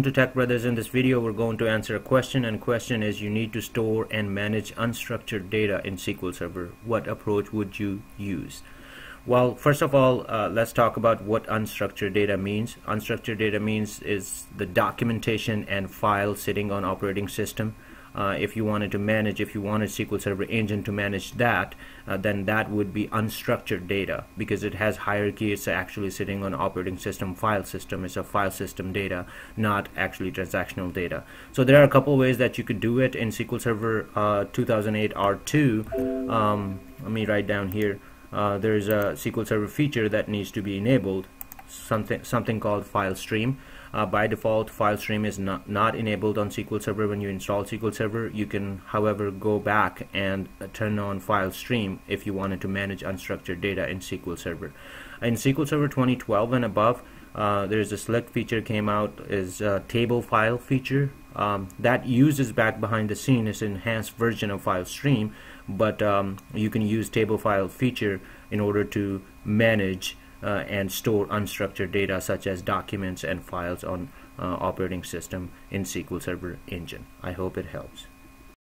welcome to Tech Brothers. In this video, we're going to answer a question, and question is you need to store and manage unstructured data in SQL Server. What approach would you use? Well, first of all, uh, let's talk about what unstructured data means. Unstructured data means is the documentation and file sitting on operating system uh, if you wanted to manage, if you wanted SQL Server Engine to manage that, uh, then that would be unstructured data because it has hierarchy. It's actually sitting on operating system file system. It's a file system data, not actually transactional data. So there are a couple ways that you could do it in SQL Server uh, 2008 R2. Um, let me write down here. Uh, there's a SQL Server feature that needs to be enabled, something something called file stream. Uh, by default file stream is not, not enabled on SQL Server. When you install SQL Server you can however go back and uh, turn on file stream if you wanted to manage unstructured data in SQL Server. In SQL Server 2012 and above uh, there's a select feature came out is table file feature. Um, that uses back behind the scene is enhanced version of file stream but um, you can use table file feature in order to manage uh, and store unstructured data such as documents and files on uh, operating system in SQL Server Engine. I hope it helps.